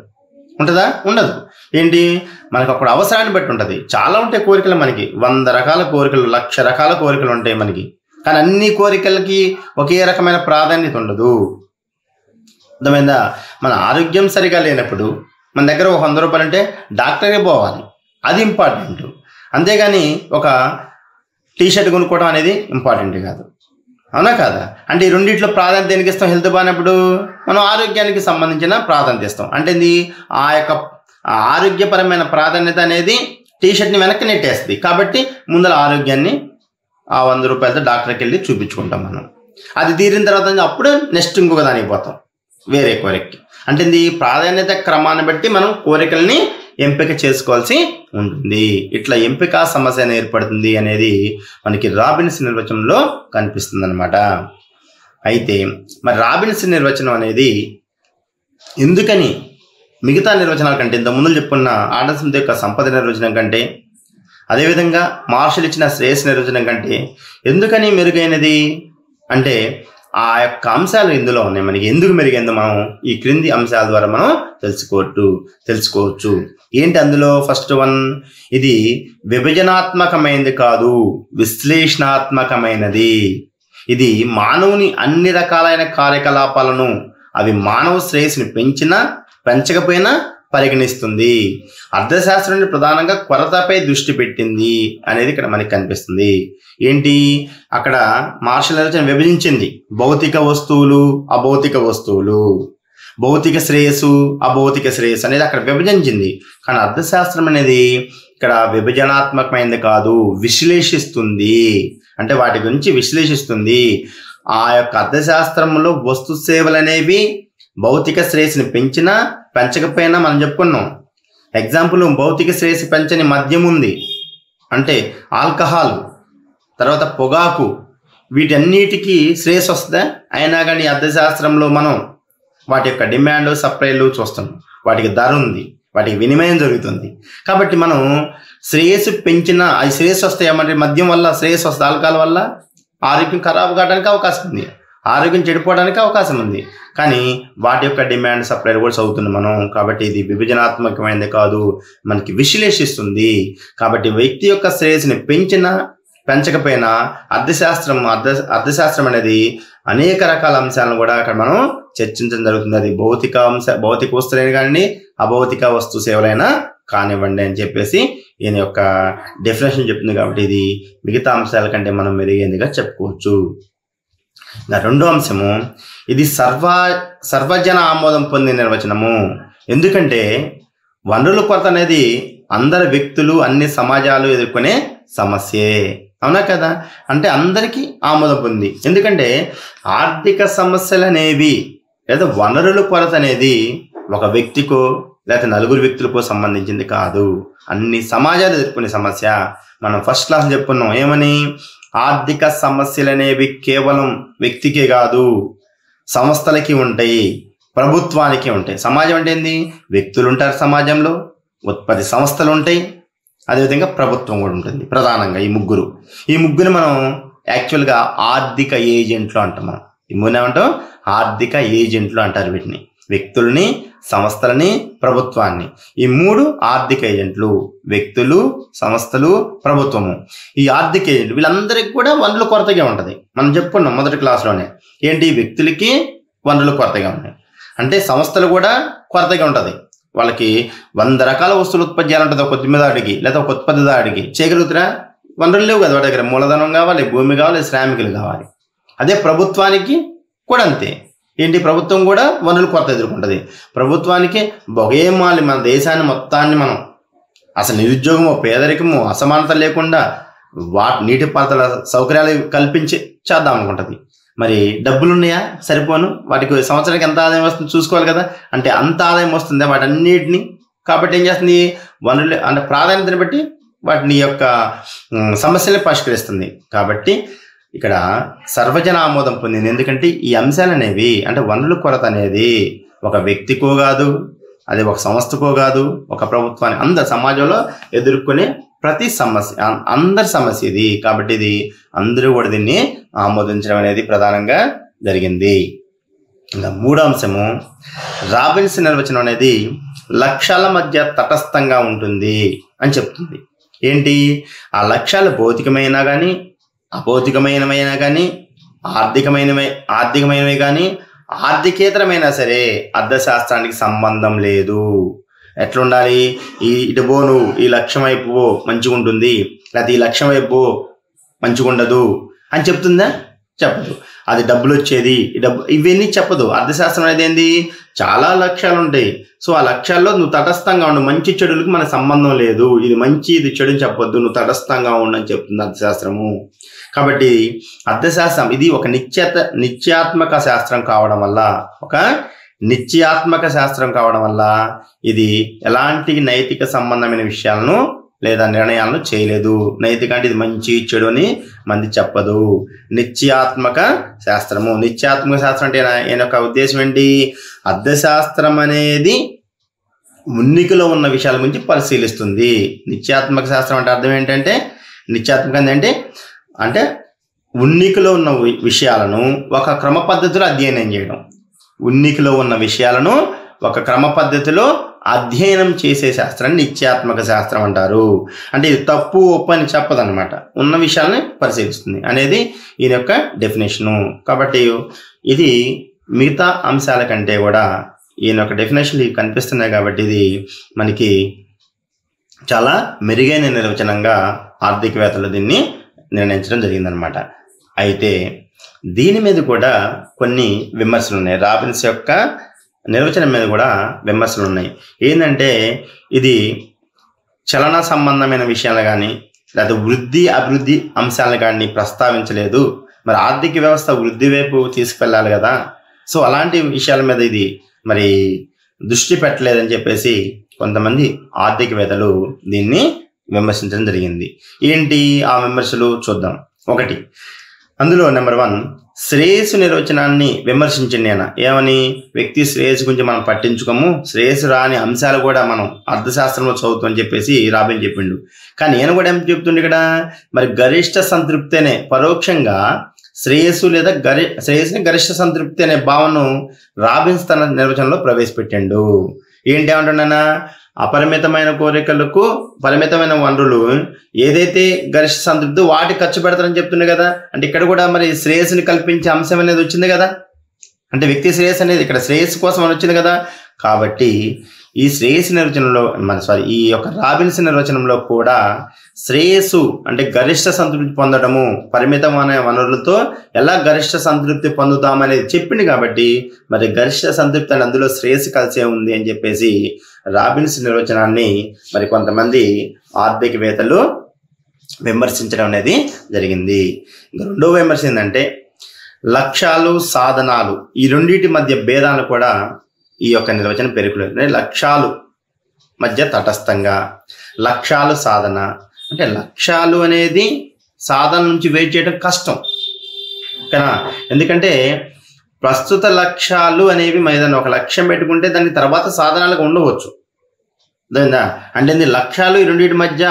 ఉంటుందా? ఉండదు. ఏంటి? మనకు అప్పుడు అవసరాన్ని బట్టి ఉంటుంది. చాలా ఉంటాయి కోరికలు మనకి. వంద రకాల కోరికలు లక్ష రకాల కోరికలు ఉంటాయి మనకి. కానీ అన్ని కోరికలకి ఒకే రకమైన ప్రాధాన్యత ఉండదు. అర్థమైందా? మన ఆరోగ్యం సరిగా లేనప్పుడు మన దగ్గర ఒక వంద రూపాయలు అంటే డాక్టరే పోవాలి. అది ఇంపార్టెంట్. అంతేగాని ఒక టీ షర్ట్ కొనుక్కోవడం అనేది ఇంపార్టెంట్ కాదు. అవునా కాదా? అంటే ఈ రెండిట్లో ప్రాధాన్యత దేనికి ఇస్తాం? హెల్త్ బాగానప్పుడు మనం ఆరోగ్యానికి సంబంధించిన ప్రాధాన్యత ఇస్తాం. అంటే ఇది ఆ యొక్క ఆరోగ్యపరమైన ప్రాధాన్యత అనేది టీ షర్ట్ని వెనక్కి నెట్టేస్తుంది. కాబట్టి ముందర ఆరోగ్యాన్ని ఆ వంద రూపాయలతో డాక్టర్కి వెళ్ళి చూపించుకుంటాం మనం. అది తీరిన తర్వాత అప్పుడు నెక్స్ట్ ఇంకొక దానికి పోతాం. వేరే కోరికకి. అంటే ఇది ప్రాధాన్యత క్రమాన్ని బట్టి మనం కోరికల్ని ఎంపిక చేసుకోవాల్సి ఉంటుంది. ఇట్లా ఎంపిక సమస్య ఏర్పడుతుంది అనేది మనకి రాబిన్స్ నిర్వచనంలో కనిపిస్తుంది అనమాట అయితే మరి రాబిన్స్ నిర్వచనం అనేది ఎందుకని మిగతా నిర్వచనాల కంటే ఇంత ముందు చెప్పుకున్న ఆడసం యొక్క సంపద నిర్వచనం కంటే అదేవిధంగా మార్షల్ ఇచ్చిన శ్రేయస్ నిర్వచనం కంటే ఎందుకని మెరుగైనది? అంటే ఆ యొక్క అంశాలు ఇందులో ఉన్నాయి. మనకి ఎందుకు మెరుగైందో మనం ఈ క్రింది అంశాల ద్వారా మనం తెలుసుకోవచ్చు తెలుసుకోవచ్చు. ఏంటి అందులో? ఫస్ట్ వన్ ఇది విభజనాత్మకమైనది కాదు విశ్లేషణాత్మకమైనది. ఇది మానవుని అన్ని రకాలైన కార్యకలాపాలను అవి మానవ శ్రేయస్సుని పెంచినా పెంచకపోయినా పరిగణిస్తుంది. అర్థశాస్త్రం ప్రధానంగా కొరతపై దృష్టి పెట్టింది అనేది ఇక్కడ మనకి కనిపిస్తుంది. ఏంటి? అక్కడ మార్షల్ ఆలోచన విభజించింది. భౌతిక వస్తువులు అభౌతిక వస్తువులు. భౌతిక శ్రేయస్సు అభౌతిక శ్రేయస్సు అనేది అక్కడ విభజించింది. కానీ అర్థశాస్త్రం అనేది ఇక్కడ విభజనాత్మకమైనది కాదు విశ్లేషిస్తుంది. అంటే వాటి గురించి విశ్లేషిస్తుంది. ఆ యొక్క అర్థశాస్త్రంలో వస్తు సేవలు అనేవి భౌతిక శ్రేయస్సుని పెంచినా పెంచకపోయినా మనం చెప్పుకున్నాం. ఎగ్జాంపుల్ భౌతిక శ్రేయస్సు పెంచని మద్యం ఉంది. అంటే ఆల్కహాల్ తర్వాత పొగాకు వీటన్నిటికీ శ్రేయస్సు వస్తుందా? అయినా కానీ అర్థశాస్త్రంలో మనం వాటి యొక్క డిమాండ్ సప్లైలు చూస్తున్నాం. వాటికి ధర ఉంది. వాటికి వినిమయం జరుగుతుంది. కాబట్టి మనం శ్రేయస్సు పెంచిన అది శ్రేయస్సు వస్తాయి? ఏమంటే మద్యం వల్ల శ్రేయస్సు వస్తుంది ఆల్కహాల్ వల్ల? ఆరోగ్యం ఖరాబ్ కావడానికి అవకాశం ఉంది. ఆరోగ్యం చెడిపోవడానికి అవకాశం ఉంది. కానీ వాటి యొక్క డిమాండ్ సప్లై కూడా చదువుతున్నాం మనం. కాబట్టి ఇది విభజనాత్మకమైనది కాదు. మనకి విశ్లేషిస్తుంది. కాబట్టి వ్యక్తి యొక్క శ్రేయస్సుని పెంచిన పెంచకపోయినా అర్థశాస్త్రం అర్థ అర్థశాస్త్రం అనేది అనేక రకాల అంశాలను కూడా అక్కడ మనం చర్చించడం జరుగుతుంది. అది భౌతిక అంశ భౌతిక వస్తువులైన కానీ అభౌతిక వస్తు సేవలైనా కానివ్వండి అని చెప్పేసి ఈయన యొక్క డెఫినేషన్ చెప్తుంది. కాబట్టి ఇది మిగతా అంశాల కంటే మనం మెరుగైందిగా చెప్పుకోవచ్చు. రెండో అంశము ఇది సర్వ సర్వజన ఆమోదం పొందిన నిర్వచనము ఎందుకంటే వనరుల కొరత అనేది అందరి వ్యక్తులు అన్ని సమాజాలు ఎదుర్కొనే సమస్యే. అవునా కదా? అంటే అందరికీ ఆమోదం పొంది. ఎందుకంటే ఆర్థిక సమస్యలు అనేవి లేదా వనరుల కొరత అనేది ఒక వ్యక్తికో లేకపోతే నలుగురు వ్యక్తులకో సంబంధించింది కాదు. అన్ని సమాజాలు ఎదుర్కొనే సమస్య. మనం ఫస్ట్ క్లాస్ చెప్పుకున్నాం ఏమని? ఆర్థిక సమస్యలు అనేవి కేవలం వ్యక్తికే కాదు సంస్థలకి ఉంటాయి ప్రభుత్వానికి ఉంటాయి. సమాజం అంటే ఏంది? వ్యక్తులు ఉంటారు సమాజంలో ఉత్పత్తి సంస్థలు ఉంటాయి అదేవిధంగా ప్రభుత్వం కూడా ఉంటుంది ప్రధానంగా ఈ ముగ్గురు. ఈ ముగ్గురు మనం యాక్చువల్గా ఆర్థిక ఏజెంట్లు అంటాం మనం. ఈ ఏమంటాం? ఆర్థిక ఏజెంట్లు అంటారు వీటిని. వ్యక్తుల్ని సంస్థలని ప్రభుత్వాన్ని. ఈ మూడు ఆర్థిక ఏజెంట్లు వ్యక్తులు సంస్థలు ప్రభుత్వము. ఈ ఆర్థిక ఏజెంట్లు వీళ్ళందరికీ కూడా వనరుల కొరతగా ఉంటుంది. మనం చెప్పుకున్నాం మొదటి క్లాస్లోనే. ఏంటి? వ్యక్తులకి వనరులు కొరతగా ఉన్నాయి. అంటే సంస్థలు కూడా కొరతగా ఉంటుంది. వాళ్ళకి వంద రకాల వస్తువులు ఉత్పత్తి చేయాలంటుంది ఒక ఉద్యమదాడికి లేదా ఒక ఉత్పత్తిదాడికి చేయగలుగుతారా? వనరులు లేవు కదా వాడి దగ్గర. మూలధనం కావాలి భూమి కావాలి శ్రామికులు కావాలి. అదే ప్రభుత్వానికి కూడా అంతే. ఏంటి ప్రభుత్వం కూడా వనరుల కొరత ఎదుర్కొంటుంది. ప్రభుత్వానికి బొగేమాలి మన దేశాన్ని మొత్తాన్ని మనం అసలు నిరుద్యోగము పేదరికము అసమానత లేకుండా వా నీటిపారుదల సౌకర్యాలు కల్పించి చేద్దాం అనుకుంటుంది. మరి డబ్బులు ఉన్నాయా సరిపోను. వాటికి సంవత్సరానికి ఎంత ఆదాయం వస్తుంది చూసుకోవాలి కదా. అంటే అంత ఆదాయం వస్తుందా? వాటన్నిటిని కాబట్టి ఏం చేస్తుంది? వనరులు అంటే ప్రాధాన్యతను బట్టి వాటిని యొక్క ఉమ్, సమస్యల్ని పరిష్కరిస్తుంది. కాబట్టి ఇక్కడ సర్వజన ఆమోదం పొందింది. ఎందుకంటే ఈ అంశాలు అనేవి అంటే వనరుల కొరత అనేది ఒక వ్యక్తికో కాదు అది ఒక సంస్థకో కాదు ఒక ప్రభుత్వాన్ని అందరు సమాజంలో ఎదుర్కొనే ప్రతి సమస్య అందరి సమస్య ఇది. కాబట్టి ఇది అందరూ కూడా దీన్ని ఆమోదించడం అనేది ప్రధానంగా జరిగింది. ఇంకా మూడో అంశము రాబిన్స్ నిర్వచనం అనేది లక్ష్యాల మధ్య తటస్థంగా ఉంటుంది అని చెప్తుంది. ఏంటి? ఆ లక్ష్యాలు భౌతికమైనా కానీ అభౌతికమైనవైనా కానీ ఆర్థికమైనవి ఆర్థికమైనవి కానీ ఆర్థికేతరమైనా సరే అర్థశాస్త్రానికి సంబంధం లేదు. ఎట్లుండాలి? ఈ ఇటుపో నువ్వు ఈ లక్ష్యం వైపు మంచిగుంటుంది. మంచిగా ఉంటుంది లేకపోతే ఈ లక్ష్యం వైపు మంచిగుండదు. మంచిగా ఉండదు అని చెప్తుందా? చెప్పదు. అది డబ్బులు వచ్చేది డబ్బు ఇవన్నీ చెప్పదు. అర్థశాస్త్రం అనేది ఏంది? చాలా లక్ష్యాలు ఉంటాయి సో ఆ లక్ష్యాల్లో నువ్వు తటస్థంగా ఉండు. మంచి చెడులకు మన సంబంధం లేదు. ఇది మంచి ఇది చెడు అని చెప్పొద్దు. నువ్వు తటస్థంగా ఉండని అని చెప్తుంది అర్థశాస్త్రము. కాబట్టి అర్థశాస్త్రం ఇది ఒక నిత్యత నిత్యాత్మక శాస్త్రం కావడం వల్ల ఒక నిత్యాత్మక శాస్త్రం కావడం వల్ల ఇది ఎలాంటి నైతిక సంబంధమైన విషయాలను లేదా నిర్ణయాలను చేయలేదు. నైతిక అంటే ఇది మంచి చెడు అని మంది చెప్పదు. నిత్యాత్మక శాస్త్రము. నిత్యాత్మక శాస్త్రం అంటే నా- ఈయన యొక్క ఉద్దేశం ఏంటి? అర్థశాస్త్రం అనేది మున్నికలో ఉన్న విషయాల గురించి పరిశీలిస్తుంది. నిత్యాత్మక శాస్త్రం అంటే అర్థం ఏంటంటే నిత్యాత్మక అంటే అంటే ఉన్నికిలో ఉన్న విషయాలను ఒక క్రమ పద్ధతిలో అధ్యయనం చేయడం. ఉన్నికిలో ఉన్న విషయాలను ఒక క్రమ పద్ధతిలో అధ్యయనం చేసే శాస్త్రాన్ని నిత్యాత్మక శాస్త్రం అంటారు. అంటే ఇది తప్పు ఒప్పు అని చెప్పదనమాట ఉన్న విషయాలని పరిశీలిస్తుంది. అనేది ఈయన యొక్క డెఫినేషను కాబట్టి ఇది మిగతా అంశాల కంటే కూడా ఈయన యొక్క డెఫినేషన్లు కనిపిస్తున్నాయి కాబట్టి ఇది మనకి చాలా మెరుగైన నిర్వచనంగా ఆర్థికవేత్తలు దీన్ని నిర్ణయించడం జరిగిందనమాట అయితే దీని మీద కూడా కొన్ని విమర్శలు ఉన్నాయి. రాబిన్స్ యొక్క నిర్వచనం మీద కూడా విమర్శలు ఉన్నాయి ఏంటంటే ఇది చలన సంబంధమైన విషయాలు కానీ లేదా వృద్ధి అభివృద్ధి అంశాలను కానీ ప్రస్తావించలేదు. మరి ఆర్థిక వ్యవస్థ వృద్ధి వైపు తీసుకెళ్ళాలి కదా. సో అలాంటి విషయాల మీద ఇది మరి దృష్టి పెట్టలేదని చెప్పేసి కొంతమంది ఆర్థికవేత్తలు దీన్ని విమర్శించడం జరిగింది. ఏంటి ఆ విమర్శలు? చూద్దాం. ఒకటి. అందులో నెంబర్ వన్ శ్రేయస్సు నిర్వచనాన్ని విమర్శించింది నేను ఏమని? వ్యక్తి శ్రేయస్సు గురించి మనం పట్టించుకోము. శ్రేయస్సు రాని అంశాలు కూడా మనం అర్థశాస్త్రంలో చదువుతాం అని చెప్పేసి రాబిన్ చెప్పిండు. కానీ నేను కూడా ఏం చెప్తుండే ఇక్కడ? మరి గరిష్ట సంతృప్తి అనే పరోక్షంగా శ్రేయస్సు లేదా గరి శ్రేయస్సుని గరిష్ట సంతృప్తి అనే భావనను రాబిన్స్ తన నిర్వచనంలో ప్రవేశపెట్టాడు. ఏంటి ఏమంటున్నా అపరిమితమైన కోరికలకు పరిమితమైన వనరులు ఏదైతే గరిష్ట సంతృప్తి వాటి ఖర్చు పెడతారని చెప్తుండే కదా? అంటే ఇక్కడ కూడా మరి శ్రేయస్సుని కల్పించే అంశం అనేది వచ్చింది కదా? అంటే వ్యక్తి శ్రేయస్సు అనేది ఇక్కడ శ్రేయస్సు కోసం అని వచ్చింది కదా? కాబట్టి ఈ శ్రేయస్సు నిర్వచనంలో మన సారీ ఈ యొక్క రాబిన్స్ నిర్వచనంలో కూడా శ్రేయస్సు అంటే గరిష్ట సంతృప్తి పొందడము పరిమితమైన వనరులతో ఎలా గరిష్ట సంతృప్తి పొందుతామనేది చెప్పింది కాబట్టి మరి గరిష్ట సంతృప్తి అని అందులో శ్రేయస్సు కలిసే ఉంది అని చెప్పేసి రాబిన్స్ నిర్వచనాన్ని మరి కొంతమంది ఆర్థికవేత్తలు విమర్శించడం అనేది జరిగింది. ఇంకా రెండో విమర్శ ఏంటంటే లక్ష్యాలు సాధనాలు ఈ రెండింటి మధ్య భేదాలు కూడా ఈ యొక్క నిర్వచనం అంటే లక్ష్యాలు మధ్య తటస్థంగా లక్ష్యాలు సాధన. అంటే లక్ష్యాలు అనేది సాధన నుంచి వెయిట్ చేయడం కష్టం. ఓకేనా? ఎందుకంటే ప్రస్తుత లక్ష్యాలు అనేవి మన ఏదైనా ఒక లక్ష్యం పెట్టుకుంటే దాని తర్వాత సాధనాలుగా ఉండవచ్చు. అర్థమైందా? అంటే లక్ష్యాలు ఈ రెండింటి మధ్య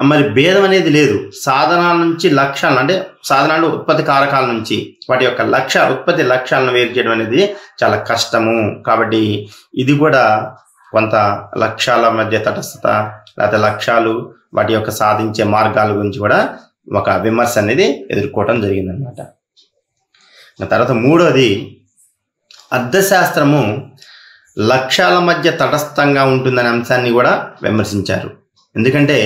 మరి భేదం అనేది లేదు. సాధనాల నుంచి లక్ష్యాలు అంటే సాధనాలు ఉత్పత్తి కారకాల నుంచి వాటి యొక్క లక్ష్య ఉత్పత్తి లక్ష్యాలను వేరు చేయడం అనేది చాలా కష్టము. కాబట్టి ఇది కూడా కొంత లక్ష్యాల మధ్య తటస్థత లేకపోతే లక్ష్యాలు వాటి యొక్క సాధించే మార్గాల గురించి కూడా ఒక విమర్శ అనేది ఎదుర్కోవటం జరిగిందనమాట తర్వాత మూడోది అర్థశాస్త్రము లక్ష్యాల మధ్య తటస్థంగా ఉంటుందనే అంశాన్ని కూడా విమర్శించారు. ఎందుకంటే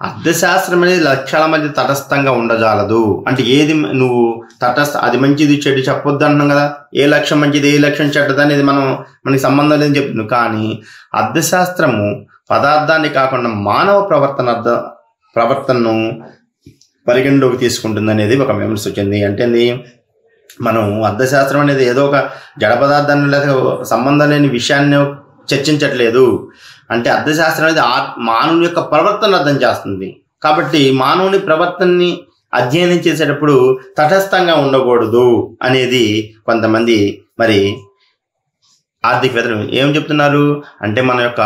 అర్థశాస్త్రం అనేది లక్ష్యాల మధ్య తటస్థంగా ఉండజాలదు. అంటే ఏది నువ్వు తటస్థ అది మంచిది చెడు చెప్పొద్దు అంటున్నాం కదా. ఏ లక్ష్యం మంచిది ఏ లక్ష్యం చెడ్డది అనేది మనం మనకి సంబంధం లేదని చెప్తున్నాం. కానీ అర్థశాస్త్రము పదార్థాన్ని కాకుండా మానవ ప్రవర్తన అర్థ ప్రవర్తనను పరిగణలోకి తీసుకుంటుంది అనేది ఒక విమర్శ వచ్చింది అంటే మనం అర్థశాస్త్రం అనేది ఏదో ఒక జడ పదార్థాన్ని లేదా సంబంధం లేని విషయాన్ని చర్చించట్లేదు. అంటే అర్థశాస్త్రం అనేది మానవుని యొక్క ప్రవర్తన అర్థం చేస్తుంది. కాబట్టి మానవుని ప్రవర్తనని అధ్యయనం చేసేటప్పుడు తటస్థంగా ఉండకూడదు అనేది కొంతమంది మరి ఆర్థికవేత్తలు ఏం చెప్తున్నారు? అంటే మన యొక్క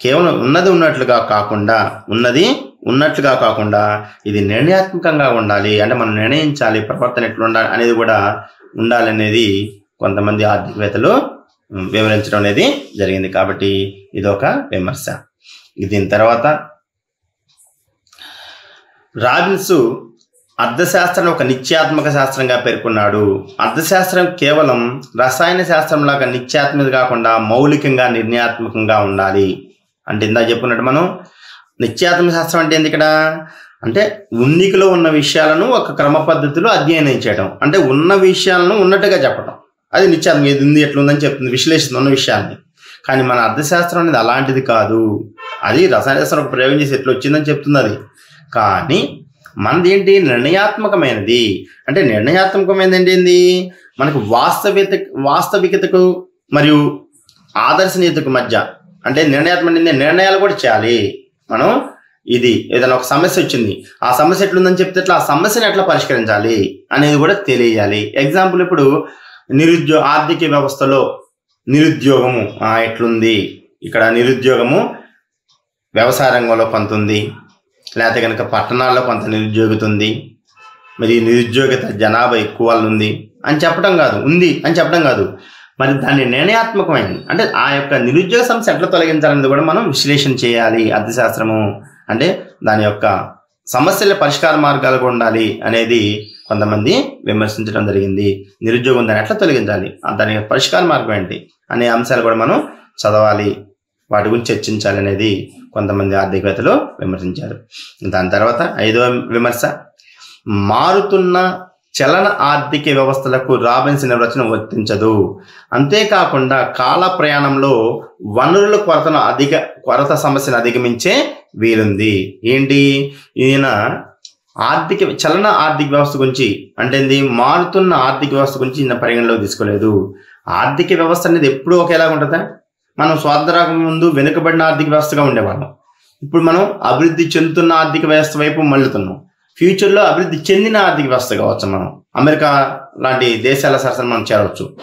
కేవలం ఉన్నది ఉన్నట్లుగా కాకుండా ఉన్నది ఉన్నట్లుగా కాకుండా ఇది నిర్ణయాత్మకంగా ఉండాలి అంటే మనం నిర్ణయించాలి ప్రవర్తన ఎట్లా ఉండాలి అనేది కూడా ఉండాలనేది కొంతమంది ఆర్థికవేత్తలు వివరించడం అనేది జరిగింది. కాబట్టి ఇది ఒక విమర్శ దీని తర్వాత రాబిన్సు అర్థశాస్త్రం ఒక నిత్యాత్మక శాస్త్రంగా పేర్కొన్నాడు. అర్థశాస్త్రం కేవలం రసాయన శాస్త్రం లాగా నిత్యాత్మక కాకుండా మౌలికంగా నిర్ణయాత్మకంగా ఉండాలి. అంటే ఇందా చెప్పుకున్నట్టు మనం నిత్యాత్మక శాస్త్రం అంటే ఏంది ఇక్కడ? అంటే ఉన్నికలో ఉన్న విషయాలను ఒక క్రమ పద్ధతిలో అధ్యయనం చేయడం అంటే ఉన్న విషయాలను ఉన్నట్టుగా చెప్పడం అది నిత్యాత్మ ఇది ఉంది ఎట్లుందని చెప్తుంది విశ్లేషిస్తుంది ఉన్న విషయాన్ని. కానీ మన అర్థశాస్త్రం అనేది అలాంటిది కాదు. అది రసాయన శాస్త్రం ఒక ప్రయోగం చేసి ఎట్లా వచ్చిందని చెప్తుంది అది కానీ మనది ఏంటి నిర్ణయాత్మకమైనది. అంటే నిర్ణయాత్మకమైనది ఏంటి మనకు వాస్తవిత వాస్తవికతకు మరియు ఆదర్శనీయతకు మధ్య అంటే నిర్ణయాత్మక నిర్ణయాలు కూడా చేయాలి. మనం ఇది ఏదైనా ఒక సమస్య వచ్చింది. ఆ సమస్య ఎట్లుందని చెప్తే ఎట్లా ఆ సమస్యను ఎట్లా పరిష్కరించాలి అనేది కూడా తెలియాలి. ఎగ్జాంపుల్ ఇప్పుడు నిరుద్యోగ ఆర్థిక వ్యవస్థలో నిరుద్యోగము ఎట్లుంది? ఇక్కడ నిరుద్యోగము వ్యవసాయ రంగంలో కొంత ఉంది లేకపోతే కనుక పట్టణాల్లో కొంత నిరుద్యోగిత ఉంది మరి నిరుద్యోగిత జనాభా ఎక్కువ వాళ్ళు ఉంది అని చెప్పడం కాదు. ఉంది అని చెప్పడం కాదు. మరి దాన్ని నిర్ణయాత్మకమైనది అంటే ఆ యొక్క నిరుద్యోగ సమస్య ఎట్లా తొలగించాలనేది కూడా మనం విశ్లేషణ చేయాలి. అర్థశాస్త్రము అంటే దాని యొక్క సమస్యల పరిష్కార మార్గాలు ఉండాలి అనేది కొంతమంది విమర్శించడం జరిగింది. నిరుద్యోగం దాన్ని ఎట్లా తొలగించాలి? దానికి దాని పరిష్కార మార్గం ఏంటి? అనే అంశాలు కూడా మనం చదవాలి. వాటి గురించి చర్చించాలి అనేది కొంతమంది ఆర్థికవేత్తలు విమర్శించారు. దాని తర్వాత ఐదవ విమర్శ. మారుతున్న చలన ఆర్థిక వ్యవస్థలకు రాబిన్స్ నిర్వచనం వర్తించదు. అంతేకాకుండా కాల ప్రయాణంలో వనరుల కొరతను అధిక కొరత సమస్యను అధిగమించే వీలుంది. ఏంటి? ఈయన ఆర్థిక చలన ఆర్థిక వ్యవస్థ గురించి అంటే ఏంది? మారుతున్న ఆర్థిక వ్యవస్థ గురించి ఈయన పరిగణలోకి తీసుకోలేదు. ఆర్థిక వ్యవస్థ అనేది ఎప్పుడూ ఒకేలాగా ఉంటుందా? మనం స్వాతంత్రం ముందు వెనుకబడిన ఆర్థిక వ్యవస్థగా ఉండేవాళ్ళం. ఇప్పుడు మనం అభివృద్ధి చెందుతున్న ఆర్థిక వ్యవస్థ వైపు మళ్ళుతున్నాం. ఫ్యూచర్లో అభివృద్ధి చెందిన ఆర్థిక వ్యవస్థ కావచ్చు మనం. అమెరికా లాంటి దేశాల సరసన మనం చేరవచ్చు.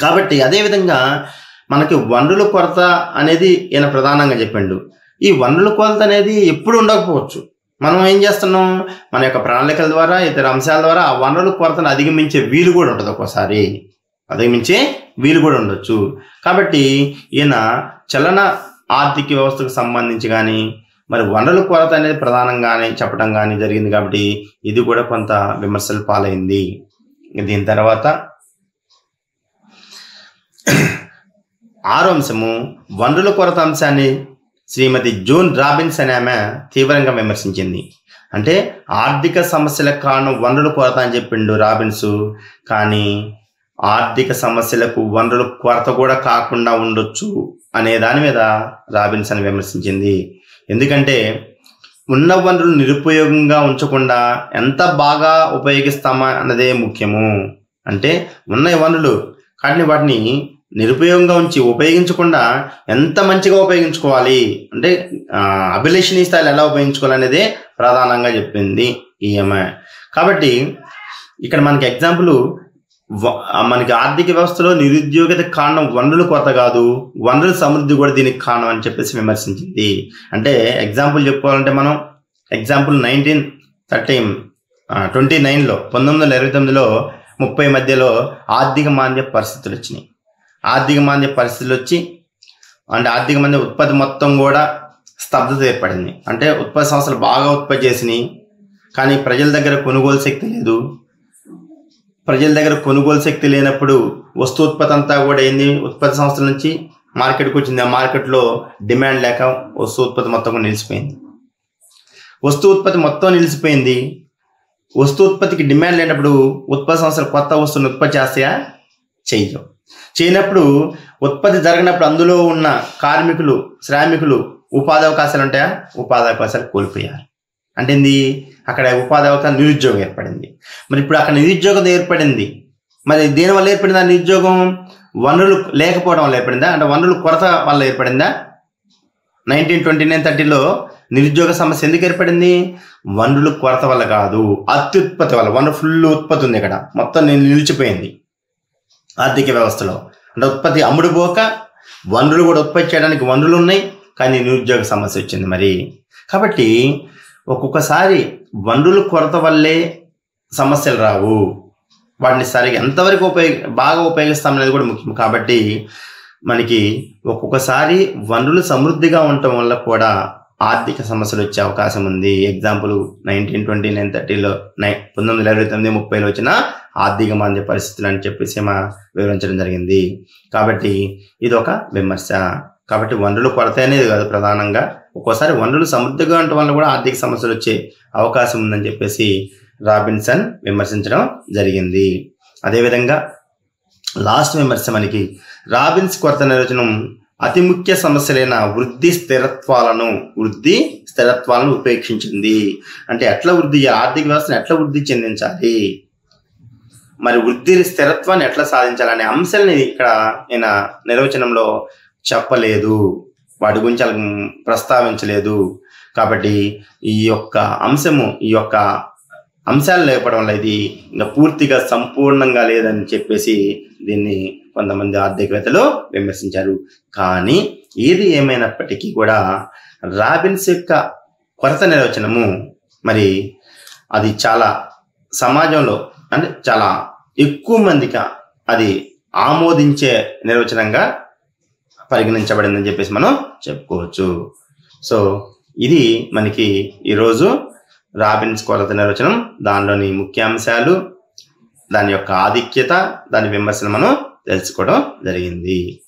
కాబట్టి అదేవిధంగా మనకి వనరుల కొరత అనేది ఈయన ప్రధానంగా చెప్పిండు. ఈ వనరుల కొరత అనేది ఎప్పుడు ఉండకపోవచ్చు. మనం ఏం చేస్తున్నాం? మన యొక్క ప్రణాళికల ద్వారా ఇతర అంశాల ద్వారా ఆ వనరుల కొరతను అధిగమించే వీలు కూడా ఉంటుంది ఒక్కోసారి. అధిగమించే వీలు కూడా ఉండొచ్చు. కాబట్టి ఈయన చలన ఆర్థిక వ్యవస్థకు సంబంధించి కానీ మరి వనరుల కొరత అనేది ప్రధానంగానే చెప్పడం కానీ జరిగింది కాబట్టి ఇది కూడా కొంత విమర్శలు పాలైంది. దీని తర్వాత ఆరో అంశము వనరుల కొరత అంశాన్ని శ్రీమతి జూన్ రాబిన్స్ అనే ఆమె తీవ్రంగా విమర్శించింది. అంటే ఆర్థిక సమస్యలకు కారణం వనరుల కొరత అని చెప్పిండు రాబిన్స్. కానీ ఆర్థిక సమస్యలకు వనరుల కొరత కూడా కాకుండా ఉండొచ్చు అనే దాని మీద రాబిన్స్ అని విమర్శించింది. ఎందుకంటే ఉన్న వనరులు నిరుపయోగంగా ఉంచకుండా ఎంత బాగా ఉపయోగిస్తామా అన్నదే ముఖ్యము. అంటే ఉన్న వనరులు కానీ వాటిని నిరుపయోగంగా ఉంచి ఉపయోగించకుండా ఎంత మంచిగా ఉపయోగించుకోవాలి? అంటే అభిలేషణీ స్థాయిలో ఎలా ఉపయోగించుకోవాలనేదే ప్రధానంగా చెప్పింది ఈఎంఐ. కాబట్టి ఇక్కడ మనకి ఎగ్జాంపుల్ వ- మనకి ఆర్థిక వ్యవస్థలో నిరుద్యోగత కారణం వనరుల కొరత కాదు వనరుల సమృద్ధి కూడా దీనికి కారణం అని చెప్పేసి విమర్శించింది. అంటే ఎగ్జాంపుల్ చెప్పుకోవాలంటే మనం ఎగ్జాంపుల్ నైన్టీన్ థర్టీన్ ట్వంటీ నైన్లో పంతొమ్మిది వందల ఇరవై తొమ్మిదిలో ముప్పై మధ్యలో ఆర్థిక మాంద్య పరిస్థితులు వచ్చినాయి ఆర్థిక మాంద్య పరిస్థితులు వచ్చి అంటే ఆర్థిక మంది ఉత్పత్తి మొత్తం కూడా స్తబ్దత ఏర్పడింది. అంటే ఉత్పత్తి సంస్థలు బాగా ఉత్పత్తి చేసినాయి. కానీ ప్రజల దగ్గర కొనుగోలు శక్తి లేదు. ప్రజల దగ్గర కొనుగోలు శక్తి లేనప్పుడు వస్తు ఉత్పత్తి అంతా కూడా ఏంది? ఉత్పత్తి సంస్థల నుంచి మార్కెట్కి వచ్చింది. ఆ మార్కెట్లో డిమాండ్ లేక వస్తు ఉత్పత్తి మొత్తం కూడా నిలిచిపోయింది. వస్తు ఉత్పత్తి మొత్తం నిలిచిపోయింది. వస్తు ఉత్పత్తికి డిమాండ్ లేనప్పుడు ఉత్పత్తి సంస్థలు కొత్త వస్తువును ఉత్పత్తి చేస్తాయా? చేయవు చేయనప్పుడు ఉత్పత్తి జరిగినప్పుడు అందులో ఉన్న కార్మికులు శ్రామికులు ఉపాధి అవకాశాలు ఉంటాయా? ఉపాధి అవకాశాలు కోల్పోయారు. అంటే ఏంది? అక్కడ ఉపాధి అవకాశం నిరుద్యోగం ఏర్పడింది. మరి ఇప్పుడు అక్కడ నిరుద్యోగం ఏర్పడింది. మరి దేనివల్ల ఏర్పడిందా నిరుద్యోగం? వనరులు లేకపోవడం వల్ల ఏర్పడిందా? అంటే వనరుల కొరత వల్ల ఏర్పడిందా? నైన్టీన్ ట్వంటీ నైన్ థర్టీలో నిరుద్యోగ సమస్య ఎందుకు ఏర్పడింది? వనరుల కొరత వల్ల కాదు అత్యుత్పత్తి వల్ల. వనరు ఫుల్ ఉత్పత్తి ఉంది ఇక్కడ. మొత్తం నిలిచిపోయింది. ఆర్థిక వ్యవస్థలో. అంటే ఉత్పత్తి అమ్ముడు పోక వనరులు కూడా ఉత్పత్తి చేయడానికి వనరులు ఉన్నాయి కానీ నిరుద్యోగ సమస్య వచ్చింది మరి. కాబట్టి ఒక్కొక్కసారి వనరుల కొరత వల్లే సమస్యలు రావు. వాటిని సరిగా ఎంతవరకు ఉపయోగ బాగా ఉపయోగిస్తాం అనేది కూడా ముఖ్యం. కాబట్టి మనకి ఒక్కొక్కసారి వనరులు సమృద్ధిగా ఉండటం వల్ల కూడా ఆర్థిక సమస్యలు వచ్చే అవకాశం ఉంది. ఎగ్జాంపుల్ నైన్టీన్ ట్వంటీ నైన్ థర్టీలో నై పంతొమ్మిది వందల ఇరవై తొమ్మిది ముప్పైలో వచ్చిన ఆర్థిక మాంద్య పరిస్థితులు అని చెప్పేసి మా వివరించడం జరిగింది. కాబట్టి ఇది ఒక విమర్శ. కాబట్టి వనరులు కొరత అనేది కాదు ప్రధానంగా. ఒక్కోసారి వనరులు సమృద్ధిగా ఉండటం వల్ల కూడా ఆర్థిక సమస్యలు వచ్చే అవకాశం ఉందని చెప్పేసి రాబిన్సన్ విమర్శించడం జరిగింది. అదేవిధంగా లాస్ట్ విమర్శ మనకి రాబిన్స్ కొరత నిర్వచనం అతి ముఖ్య సమస్యలైన వృద్ధి స్థిరత్వాలను వృద్ధి స్థిరత్వాలను ఉపేక్షించింది. అంటే ఎట్లా వృద్ధి ఆర్థిక వ్యవస్థను ఎట్లా వృద్ధి చెందించాలి? మరి వృద్ధి స్థిరత్వాన్ని ఎట్లా సాధించాలనే అంశాలని ఇక్కడ ఈయన నిర్వచనంలో చెప్పలేదు. వాటి గురించి అలా ప్రస్తావించలేదు. కాబట్టి ఈ యొక్క అంశము ఈ యొక్క అంశాలు లేపడం వల్ల ఇది ఇంకా పూర్తిగా సంపూర్ణంగా లేదని చెప్పేసి దీన్ని కొంతమంది ఆర్థికవేత్తలు విమర్శించారు. కానీ ఏది ఏమైనప్పటికీ కూడా రాబిన్స్ యొక్క కొరత నిర్వచనము మరి అది చాలా సమాజంలో అంటే చాలా ఎక్కువ మందికి అది ఆమోదించే నిర్వచనంగా పరిగణించబడిందని చెప్పేసి మనం చెప్పుకోవచ్చు. సో ఇది మనకి ఈరోజు రాబిన్స్ కొరత నిర్వచనం దానిలోని ముఖ్యాంశాలు దాని యొక్క ఆధిక్యత దాని విమర్శను మనం తెలుసుకోవడం జరిగింది.